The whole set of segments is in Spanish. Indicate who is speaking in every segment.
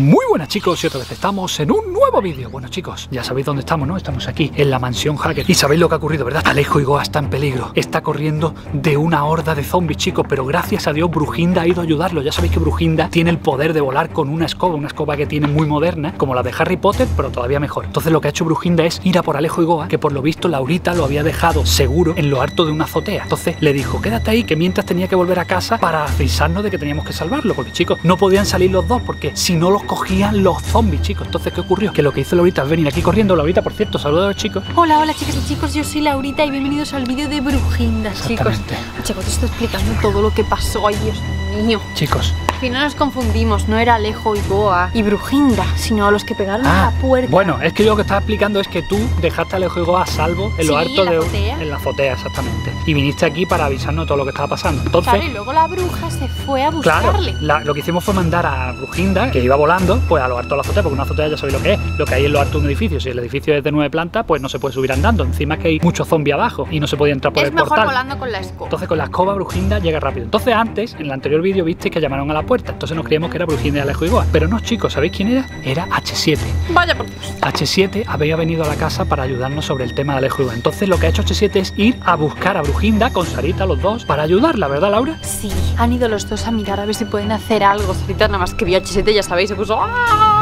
Speaker 1: Muy buenas chicos y otra vez estamos en un nuevo vídeo. Bueno chicos, ya sabéis dónde estamos, ¿no? Estamos aquí en la mansión hacker. Y sabéis lo que ha ocurrido, ¿verdad? Alejo y Goa está en peligro. Está corriendo de una horda de zombies chicos Pero gracias a Dios Brujinda ha ido a ayudarlo. Ya sabéis que Brujinda tiene el poder de volar con una escoba Una escoba que tiene muy moderna Como la de Harry Potter, pero todavía mejor. Entonces lo que ha hecho Brujinda es ir a por Alejo y Goa Que por lo visto Laurita lo había dejado seguro en lo harto de una azotea. Entonces le dijo, quédate ahí que mientras tenía que volver a casa Para avisarnos de que teníamos que salvarlo Porque chicos, no podían salir los dos Porque si no los cogían los zombies, chicos. Entonces, ¿qué ocurrió? Que lo que hizo Laurita es venir aquí corriendo. Laurita, por cierto, saludos a los chicos.
Speaker 2: Hola, hola chicas y chicos, yo soy Laurita y bienvenidos al vídeo de Brujinda, chicos. Chicos, te estoy explicando todo lo que pasó, ay Dios mío.
Speaker 1: Chicos,
Speaker 2: Al final nos confundimos, no era Alejo y Goa y Brujinda, sino a los que pegaron a
Speaker 1: Ah,
Speaker 2: la puerta.
Speaker 1: bueno, es que yo lo que estaba explicando es que tú dejaste a Alejo y Goa a salvo en lo harto
Speaker 2: la
Speaker 1: de en la azotea, exactamente. Y viniste aquí para avisarnos de todo lo que estaba pasando. Entonces,
Speaker 2: Claro, y luego la bruja se fue a
Speaker 1: Claro,
Speaker 2: buscarle.
Speaker 1: la- lo que hicimos fue mandar a Brujinda, que iba volando, pues a lo harto de la azotea, porque una azotea ya sabéis lo que es, lo que hay en lo harto de un edificio. Si el edificio es de nueve plantas, pues no se puede subir andando. Encima es que hay muchos zombies abajo y no se podía entrar por
Speaker 2: es
Speaker 1: el
Speaker 2: mejor
Speaker 1: portal.
Speaker 2: volando con la escoba.
Speaker 1: Entonces con la escoba Brujinda llega rápido. Entonces antes, en el anterior vídeo, visteis que llamaron a la puerta. Entonces nos creíamos que era Brujinda y Alejo y Goa. Pero no, chicos, ¿sabéis quién era? Era H7.
Speaker 2: Vaya por Dios.
Speaker 1: H7 había venido a la casa para ayudarnos sobre el tema de Alejo y Goa. Entonces lo que ha hecho H7 es ir a buscar a Brujinda con Sarita los dos para ayudarla, ¿verdad, Laura?
Speaker 2: Sí, han ido los dos a mirar a ver si pueden hacer algo. Sarita nada más que vio a H7, ya sabéis, se puso ¡ah!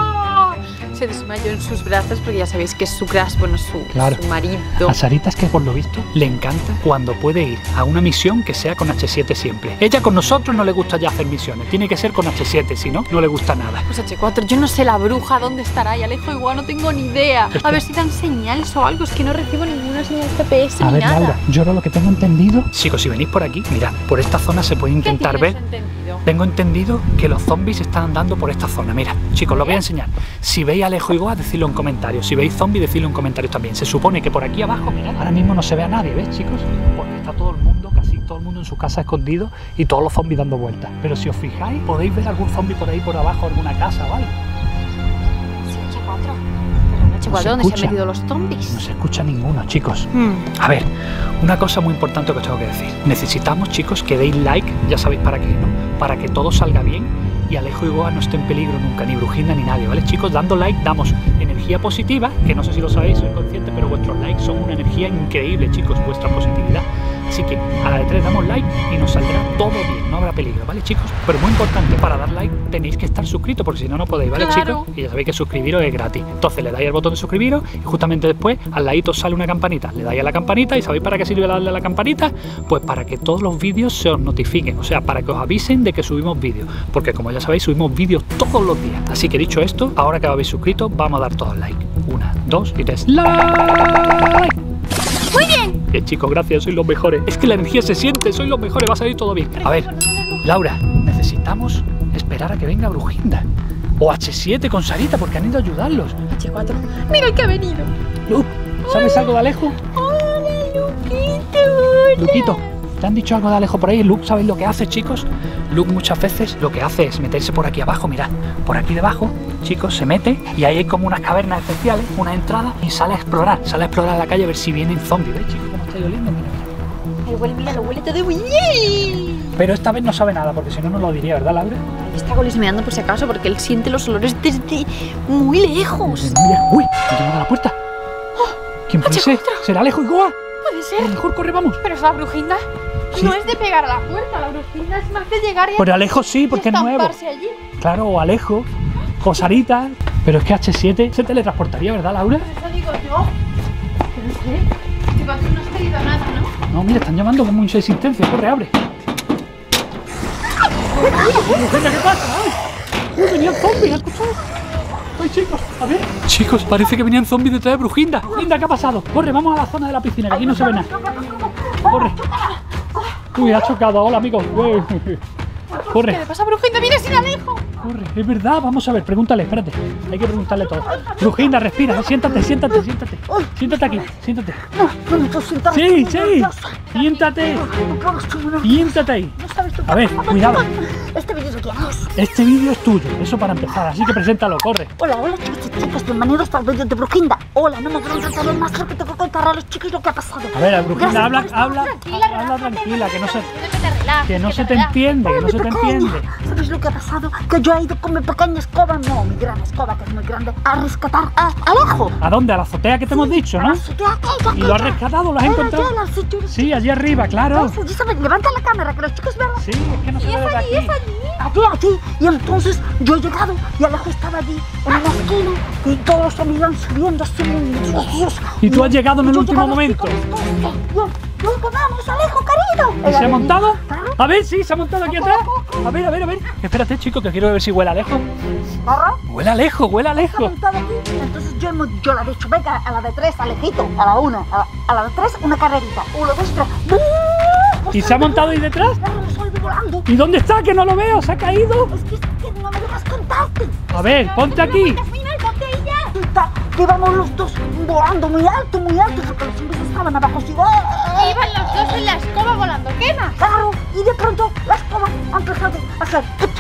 Speaker 2: Se desmayó en sus brazos porque ya sabéis que es su crush, bueno, su,
Speaker 1: Claro.
Speaker 2: su marido.
Speaker 1: A Sarita es que por lo visto le encanta cuando puede ir a una misión que sea con H7 siempre. Ella con nosotros no le gusta ya hacer misiones, tiene que ser con H7, si no, no le gusta nada.
Speaker 2: Pues H4, yo no sé la bruja dónde estará y Alejo igual no tengo ni idea. A ver si dan señales o algo, es que no recibo ninguna señal GPS
Speaker 1: A
Speaker 2: ni
Speaker 1: ver,
Speaker 2: nada.
Speaker 1: Laura, yo ahora lo que tengo entendido... Chicos, si venís por aquí, mirad, por esta zona se puede
Speaker 2: ¿Qué
Speaker 1: intentar ver...
Speaker 2: entendido?
Speaker 1: Tengo entendido que los zombies están andando por esta zona. Mira, chicos, lo voy a enseñar. Si veis a Alejo y Goa, decidlo en comentarios. Si veis zombies, decidlo en comentarios también. Se supone que por aquí abajo, mirad, ahora mismo no se ve a nadie, ¿ves, chicos? Porque está todo el mundo, casi todo el mundo en su casa escondido y todos los zombies dando vueltas. Pero si os fijáis, podéis ver algún zombie por ahí por abajo, alguna casa o algo.
Speaker 2: Sí, H4. Pero H4,
Speaker 1: se
Speaker 2: ¿dónde se han metido los zombies?
Speaker 1: No se escucha ninguno, chicos.
Speaker 2: Hmm.
Speaker 1: A ver, una cosa muy importante que os tengo que decir. Necesitamos, chicos, que deis like, ya sabéis para qué, ¿no? Para que todo salga bien y Alejo y Goa no esté en peligro nunca, ni Brujinda ni nadie, ¿vale, chicos? Dando like damos energía positiva, que no sé si lo sabéis, soy consciente, pero vuestros likes son una energía increíble, chicos, vuestra positividad. Así que a la de tres damos like y nos saldrá todo bien, no habrá peligro, ¿vale, chicos? Pero muy importante, para dar like tenéis que estar suscritos, porque si no, no podéis, ¿vale,
Speaker 2: Claro.
Speaker 1: chicos? Y ya sabéis que suscribiros es gratis. Entonces le dais al botón de suscribiros y justamente después al ladito os sale una campanita. Le dais a la campanita y ¿sabéis para qué sirve darle a la campanita? Pues para que todos los vídeos se os notifiquen, o sea, para que os avisen de que subimos vídeos. Porque como ya sabéis, subimos vídeos todos los días. Así que dicho esto, ahora que os habéis suscrito, vamos a dar todos like. Una, dos y tres. ¡Like!
Speaker 2: Muy bien.
Speaker 1: Bien, chicos, gracias, sois los mejores. Es que la energía se siente, sois los mejores, va a salir todo bien. A ver, Laura, necesitamos esperar a que venga Brujinda. O H7 con Sarita, porque han ido a ayudarlos.
Speaker 2: H4. Mira el que ha venido.
Speaker 1: Lu, ¿sabes algo de Alejo?
Speaker 2: Hola, Luquito. hola.
Speaker 1: Luquito, ¿te han dicho algo de Alejo por ahí? Luke, ¿sabéis lo que hace, chicos? Luke muchas veces lo que hace es meterse por aquí abajo, mirad, por aquí debajo, chicos, se mete y ahí hay como unas cavernas especiales, una entrada y sale a explorar, sale a explorar la calle a ver si vienen zombies. ¿Veis, chicos, cómo está oliendo? Mira.
Speaker 2: Ay, huele, mira, lo huele todo muy bien.
Speaker 1: Pero esta vez no sabe nada, porque si no, no lo diría, ¿verdad, Laura?
Speaker 2: Está golismeando por si acaso porque él siente los olores desde muy lejos.
Speaker 1: Uy, han llamado a la puerta. ¿Quién puede ser?
Speaker 2: H4.
Speaker 1: ¿Será Alejo y Goa?
Speaker 2: Puede
Speaker 1: A
Speaker 2: ser.
Speaker 1: lo mejor corre, vamos.
Speaker 2: Pero es la brujinda.
Speaker 1: Sí.
Speaker 2: No es de pegar a la puerta, la brujinda es más de llegar y
Speaker 1: Por Alejo sí, porque es nuevo.
Speaker 2: allí.
Speaker 1: Claro, o Alejo, o Sarita. Pero es que H7 se teletransportaría, ¿verdad, Laura?
Speaker 2: Eso digo yo. Que no sé. Tú no has pedido nada, ¿no?
Speaker 1: No, mira, están llamando con mucha insistencia. Corre, abre. ¿qué pasa? ¡Ay! ¡Uy, venían zombies! ¿Has escuchado? ¡Ay, chicos! A ver. Chicos, parece que venían zombies detrás de Brujinda. Brujinda, ¿qué ha pasado? Corre, vamos a la zona de la piscina, que aquí no se ve nada. Corre. Uy, ha chocado. Hola, amigos.
Speaker 2: ¿Qué
Speaker 1: Corre,
Speaker 2: le pasa brujinda? ¡Viene sin Alejo!
Speaker 1: corre. Es verdad, vamos a ver, pregúntale, espérate. Hay que preguntarle todo. Brujinda, respira, siéntate, siéntate, siéntate. Siéntate aquí, siéntate.
Speaker 3: No.
Speaker 1: Sí, sí. Siéntate. Siéntate ahí. A ver,
Speaker 3: qué-
Speaker 1: cuidado.
Speaker 3: Este es.
Speaker 1: Este vídeo es tuyo, eso para empezar, así que preséntalo, corre.
Speaker 3: Hola, hola chicos y chicas, bienvenidos al vídeo de Brujinda. Hola, no me quiero entretener más porque tengo que contar a los chicos lo que ha pasado.
Speaker 1: A ver, Brujinda, habla,
Speaker 3: estar
Speaker 1: habla,
Speaker 3: tranquila,
Speaker 1: habla tranquila, que no se,
Speaker 3: Que
Speaker 1: no se te entiende, que no se te entiende.
Speaker 3: ¿Sabes lo que ha pasado? Que yo he ido con mi pequeña escoba, no, mi gran escoba, que es muy grande, a rescatar a Alejo.
Speaker 1: ¿A dónde? A la azotea que te hemos dicho, ¿no?
Speaker 3: la
Speaker 1: ¿Y lo has rescatado? ¿Lo has encontrado?
Speaker 3: sí,
Speaker 1: allí arriba, claro.
Speaker 3: Levanta la cámara, que los chicos vean.
Speaker 1: Sí, es que no se ve desde aquí.
Speaker 3: Aquí, aquí. Y entonces yo he llegado y Alejo estaba allí en una esquina y todos los amigos subiendo así.
Speaker 1: Y tú has llegado en el último momento.
Speaker 3: Que vamos, Alejo, querido.
Speaker 1: ¿Y se ha montado?
Speaker 3: Claro.
Speaker 1: A ver, sí, se ha montado aquí atrás. A ver, a ver, a ver. Espérate, chico, que quiero ver si huele a lejos.
Speaker 3: Claro.
Speaker 1: Huele a lejos, huele a
Speaker 3: Se ha
Speaker 1: lejos.
Speaker 3: montado aquí. Entonces yo, yo he dicho, venga, a la de tres, Alejito, a la una, a la, a la de tres, una carrerita. Uno, dos, tres.
Speaker 1: ¿Y se ha montado ahí detrás?
Speaker 3: Volando.
Speaker 1: ¿Y dónde está? Que no lo veo, se ha caído.
Speaker 3: Es que, es que no me dejas contarte.
Speaker 1: A ver, ponte aquí.
Speaker 3: Íbamos los dos volando muy alto, muy alto, porque los zombies estaban abajo así. ¡ah!
Speaker 2: Iban los dos en la escoba volando. ¿Qué más?
Speaker 3: Claro, y de pronto la escoba ha empezado a hacer. put,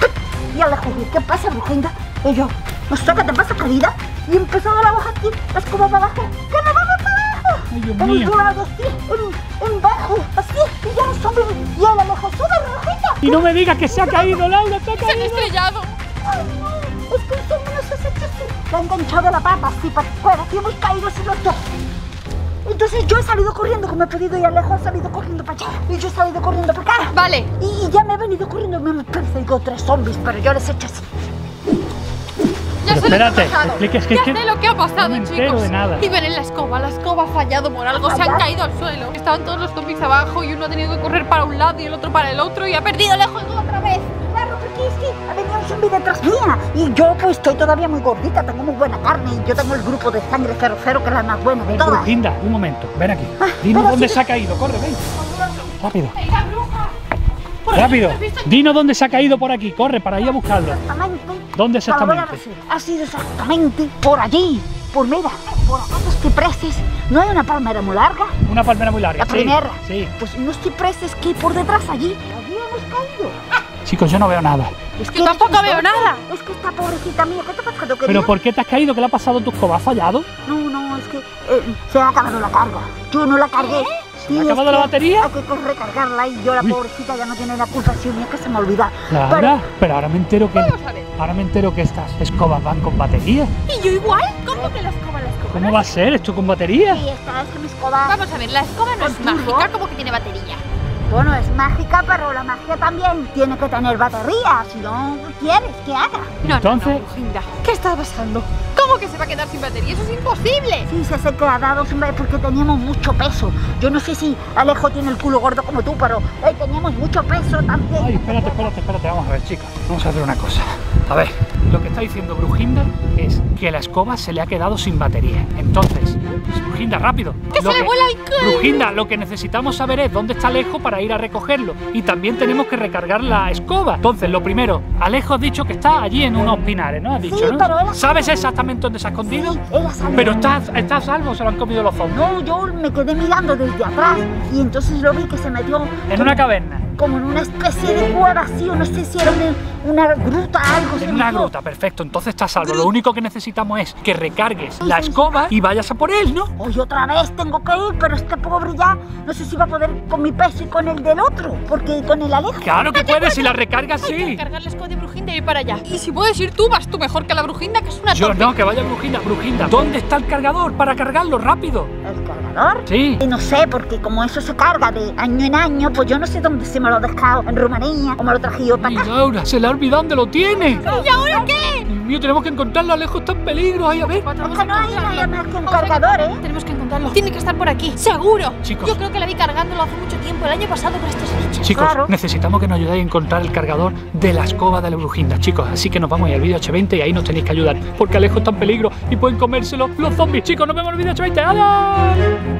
Speaker 3: put. Y Alejo, dice, ¿qué pasa, Brujinda? Y yo, no sé qué te pasa, querida. Y empezó a la baja aquí, la escoba para abajo. ¡Que no vamos para abajo!
Speaker 1: Ay, Dios
Speaker 3: Hemos
Speaker 1: mío.
Speaker 3: volado así, en, en bajo, así, y ya los zombies. Y el Alejo, sube, Brujinda.
Speaker 1: Y no me digas que se ha caído, Laura, se ha
Speaker 2: Se han
Speaker 1: caído.
Speaker 2: estrellado.
Speaker 3: Ay, no, es que Le ha enganchado la pata así para afuera y hemos caído así los dos. Entonces yo he salido corriendo como he podido y Alejo ha salido corriendo para allá. Y yo he salido corriendo para acá.
Speaker 2: Vale.
Speaker 3: Y, y ya me he venido corriendo, me han perseguido tres zombies, pero yo les he hecho así.
Speaker 2: Ya
Speaker 1: Pero
Speaker 2: sé lo que ha
Speaker 1: espérate,
Speaker 2: pasado.
Speaker 1: expliques que
Speaker 2: ya
Speaker 1: es que
Speaker 2: sé lo que ha pasado,
Speaker 1: no
Speaker 2: chicos.
Speaker 1: de nada.
Speaker 2: Iban en la escoba, la escoba ha fallado por algo, se han caído al suelo. Estaban todos los zombies abajo y uno ha tenido que correr para un lado y el otro para el otro y ha perdido lejos otra vez.
Speaker 3: Es que ha venido un zombie detrás mía. Y yo pues estoy todavía muy gordita, tengo muy buena carne. Y yo tengo el grupo de sangre 00 que es la más buena de todas.
Speaker 1: Brujinda, un momento, ven aquí.
Speaker 3: Ah,
Speaker 1: Dinos dónde se ha caído, corre, ven. Rápido, rápido. Dinos dónde se ha caído por aquí, corre para ir a buscarlo.
Speaker 3: Exactamente.
Speaker 1: ¿Dónde exactamente?
Speaker 3: Ha sido exactamente por allí. Por mira, por aquellos cipreses. ¿No hay una palmera muy larga?
Speaker 1: Una palmera muy larga.
Speaker 3: La
Speaker 1: sí,
Speaker 3: primera.
Speaker 1: Sí.
Speaker 3: Pues unos cipreses que hay por detrás allí. Allí hemos caído.
Speaker 1: Chicos, yo no veo nada.
Speaker 3: Es
Speaker 2: Yo tampoco veo nada.
Speaker 3: Es que esta pobrecita mía, ¿qué te ha pasado, querida?
Speaker 1: ¿Pero por qué te has caído? ¿Qué le ha pasado a tu escoba? ¿Ha fallado?
Speaker 3: No, no, es que eh, se ha acabado la carga. Yo no la cargué.
Speaker 1: ¿Se le ha acabado la
Speaker 3: que
Speaker 1: batería?
Speaker 3: Hay que recargarla y yo, la
Speaker 1: Uy.
Speaker 3: pobrecita, ya no tiene la culpa. Si mía que se me olvida.
Speaker 1: Laura, pero ahora me entero que ahora me entero que estas escobas van con batería.
Speaker 2: ¿Y yo igual? ¿Cómo que la escoba, la escoba?
Speaker 1: ¿Cómo va a ser esto con batería?
Speaker 3: Y esta es que mi escoba,
Speaker 2: Vamos a ver, la escoba no es
Speaker 3: turbo.
Speaker 2: mágica, como que tiene batería.
Speaker 3: Bueno, es mágica, pero la magia también tiene que tener batería. Si no, ¿qué quieres que haga?
Speaker 2: No,
Speaker 1: Entonces-
Speaker 2: no, no. ¿Qué está pasando? ¿Cómo que se va a quedar sin batería? Eso es imposible.
Speaker 3: Sí, se ha dado sin batería porque teníamos mucho peso. Yo no sé si Alejo tiene el culo gordo como tú, pero eh, teníamos mucho peso también.
Speaker 1: Ay, espérate, espérate, espérate. Vamos a ver, chicas. Vamos a hacer una cosa. A ver, lo que está diciendo Brujinda es que la escoba se le ha quedado sin batería. Entonces, Brujinda, rápido.
Speaker 2: ¡Que
Speaker 1: Lo
Speaker 2: se le vuela el!
Speaker 1: Brujinda, lo que necesitamos saber es dónde está Alejo para ir a recogerlo. Y también tenemos que recargar la escoba. Entonces, lo primero, Alejo has dicho que está allí en unos pinares, ¿no? Has dicho,
Speaker 3: Sí,
Speaker 1: ¿no?
Speaker 3: pero él ha
Speaker 1: ¿Sabes exactamente dónde se ha escondido?
Speaker 3: Sí, él ha salido.
Speaker 1: Pero está, está a salvo, se lo han comido los zombies.
Speaker 3: No, yo me quedé mirando desde atrás y entonces lo vi que se metió
Speaker 1: En una caverna.
Speaker 3: Como en una especie de cueva así, o no sé si era una, una gruta, algo.
Speaker 1: En una gruta, perfecto. Entonces está a salvo. Lo único que necesitamos es que recargues la escoba y vayas a por él, ¿no?
Speaker 3: Hoy otra vez tengo que ir, pero este pobre ya no sé si va a poder con mi peso y con el del otro, porque con el Alejo.
Speaker 1: Claro que puedes, si la recargas,
Speaker 2: Hay que
Speaker 1: sí.
Speaker 2: cargar la escoba de Brujinda y ir para allá. Y si puedes ir tú, vas tú mejor que la Brujinda, que es una
Speaker 1: Yo
Speaker 2: torpe.
Speaker 1: no, que vaya Brujinda, Brujinda. ¿Dónde está el cargador para cargarlo rápido?
Speaker 3: ¿El cargador?
Speaker 1: Sí.
Speaker 3: Y no sé, porque como eso se carga de año en año, pues yo no sé dónde se me lo ha dejado, en Rumanía, o me lo yo
Speaker 1: Ay,
Speaker 3: para acá.
Speaker 1: Laura, se le ha olvidado dónde lo tiene.
Speaker 2: ¿Y ahora qué?
Speaker 1: Dios mío, tenemos que encontrarlo. Alejo está en peligro. Ay, a ver.
Speaker 3: Es que no hay nada más que un cargador, ¿eh?
Speaker 2: Tenemos que encontrarlo. Tiene que estar por aquí, seguro.
Speaker 1: Chicos.
Speaker 2: Yo creo que la vi cargándolo hace mucho tiempo, el año pasado por estas fechas.
Speaker 1: Chicos,
Speaker 3: Claro.
Speaker 1: necesitamos que nos ayudéis a encontrar el cargador de la escoba de la brujinda, chicos. Así que nos vamos a ir al vídeo H20 y ahí nos tenéis que ayudar. Porque Alejo está en peligro y pueden comérselo los zombies. Chicos, nos vemos en el vídeo H20. ¡Adiós!